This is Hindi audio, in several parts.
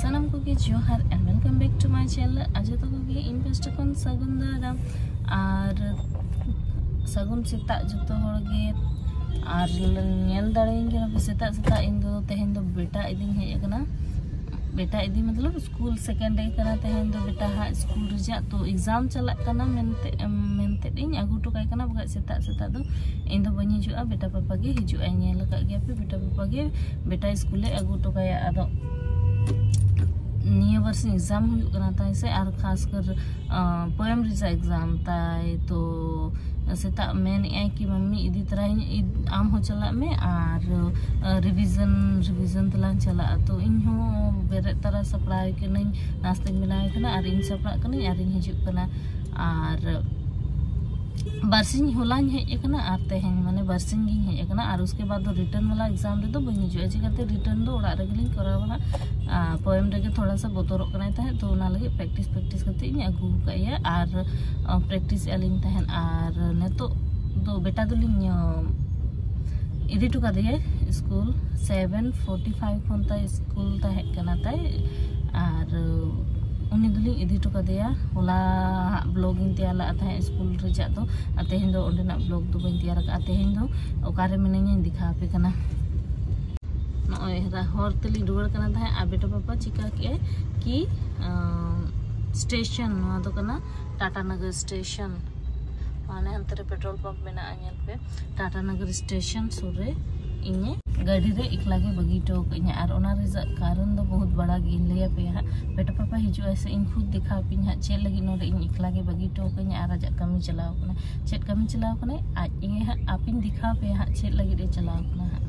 sanam ko ge johar and welcome back to my channel aja to ko ge invest kon sagun daram ar sagun setak joto hor ge ar nyel darein ge na setak setak in do tehen do beta iding hej akana बेटा इदी मतलब स्कूल सेकेंड डे कना तहन दो बेटा हा स्कूल रिजा तो एग्जाम चला कना मेनते मेनते इन आगु तो काय कना बगा सेता सेता दो इन दो बनी हिजुआ बेटा पापा गे हिजु आई नेल का गया पे बेटा पापा गे बेटा स्कूल ले आगु तो काय आदो निया वर्ष एग्ज़ाम से और खासकर पोएम एग्ज़ाम ताई तो सेता मेन कि मम्मी इदी तरह आम हो चला में और रिवीजन रिवीजन तला चला। तो इन बेरे तरह सप्लाई के नाश्ते मिलाए और इन सप्ला कना आर इन हिजुक कना आर बरसिंग होलाኝ हेज कना आर तेहें माने बरसिंग गिंग हेज कना आर उसके बाद रिटर्न वाला एग्ज़ाम रे तो बनी चिकाते रिटर्न दो ओड़ा पोएम रेगे थोड़ा सा बोतरो कना तहे तो ना लगे प्रैक्टिस प्रैक्टिस करते इन आर प्रैक्टिस एलिंग तहन नेतो दो बेटा दुलिंग इदी टुका दिए स्कूल 7:45 खन ता स्कूल ता हेज कना ताई आर उनी दुली इदी टुका दिया होला ब्लॉग इन तैयार स्कूल तो तेहें दो ब्लॉग दो बइन तैयार का तेहें दो ओकारे मिनाኛ दिखा पे था आ बेटा पापा चिका के स्टेशन तो टाटा नगर स्टेशन माने अंतरे पेट्रोल में टाटा नगर स्टेशन सुरे इन्हें गाड़ी रे इकला के बगी टो कइया और ओना रिजा कारण दो बहुत बड़ा गिन लिया पे हा बेटा पापा हिजु ऐसे इन खुद दिखा पिन हा चे लगी नोरे इन इकला के बगी टो कइया और आजा कमी चलाओ कने चेत कमी चलाओ कने आज ये हा आपिन दिखा पे हा चे लगी रे चलाओ कने हा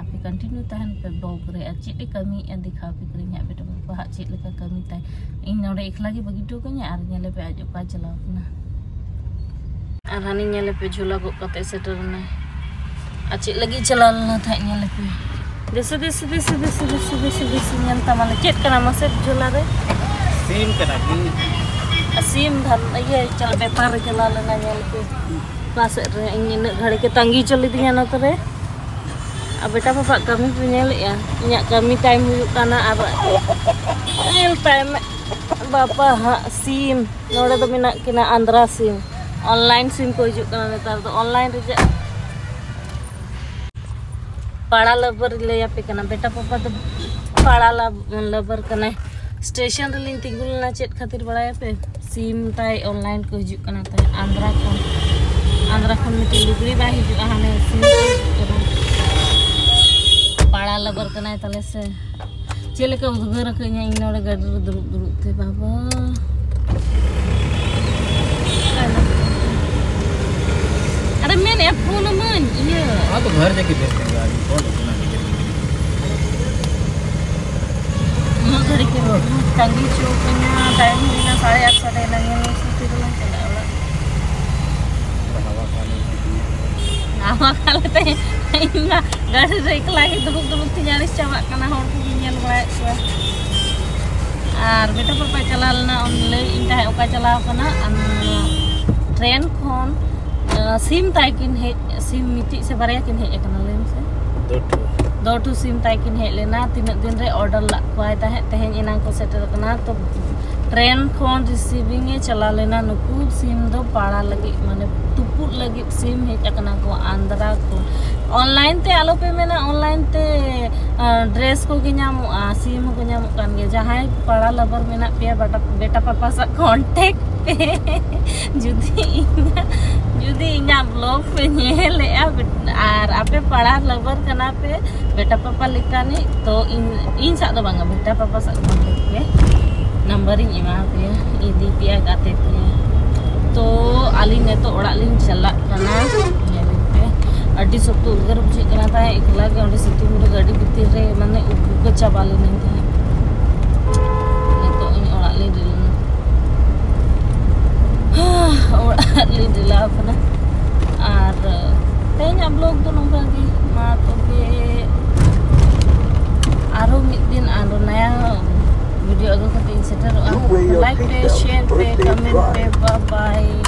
आपे कंटिन्यू तहन पे ब्लॉग रे। आ चे कमी ए दिखा पे करिया बेटा पापा हा चे लेका कमी ताई इन नोरे इकला के बगी टो कइया और नेले पे आज का चलाओ कने और हानि नेले पे झूला को कते सेटर ना। acik lagi jalan letaknya lagi. Desa desa desa desa desa desa desa yang taman lecet kena masuk jalan deh sim kena di asim ah, dan iya jalan betar jalan nanya lagi. Masuk ingin nak hari ketanggi jalan nanti deh. Apa itu bapak kami punya ya, nyak kami time yuk karena apa? Il time bapak hak sim, noda tuh mina kena andra sim, online sim kau yuk karena netar tu online rejak पाड़ा लबर ले पे बेटा पापा तो पाड़ा लबर स्टेशन रे तिंगुलना चेत खातिर बड़ा पे सिम ताई ऑनलाइन को हिजु कना ताई आंध्रा खन आंध्रा खन मिटी लुगड़ी बा हिजु हाने पाड़ा लबर कना तले से, चेले का उधर रखnya इन नोड़े गाड़ी रे दुरुब दुरुब ते बाबा। ya phone man iya हाँ। तो घर जाके मग घरी केलं चांगलीची ओपन टाईम दिला an train sim tai hit, he sim mitik se baria kin he kana se दो टू सिम ताई किन हे लेना तीन दिन रे ऑर्डर ला कुआय ताहे इनांग को सेटर तो ट्रेन खन रिसिविंग चला लेना नुकू सीम दो पाड़ा लगे, माने तुपुद लगे सीम हेजना को आंद्रा को। ऑनलाइन ते आलो पे मेना ऑनलाइन ते ड्रेस को सीम को जहाँ पाड़ा लबर मेना पे बेटा बेटा पापा सा कॉन्टेक्ट पे। जुदी जुदी इना ब्लॉग पे नेले और आपे पाड़ा लबर कना पे, बेटा पापा लेकानी तो इन इन सा बांगा बेटा पापा सा कॉन्टेक्ट पे। numbering imap ya. IDP agatet ya. To aline to oraline jalak karena adi sabtu udar punya kenapa ya ikhlas ya orang situ mulai gadi putih eh, re mana ubu kaca balu nanti itu ini orang lain dulu. Orang lain dulu apa na ar tanya blog tuh nunggu di, ma tobe aru mitin aru na Bye-bye.